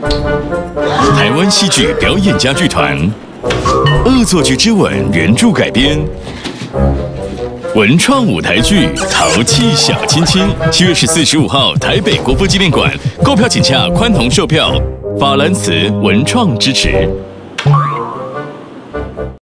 台湾戏剧表演家剧团《恶作剧之吻》原著改编，文创舞台剧《淘气小亲亲》，七月十四、十五号台北国父纪念馆，购票请洽宽宏售票，法兰茨文创支持。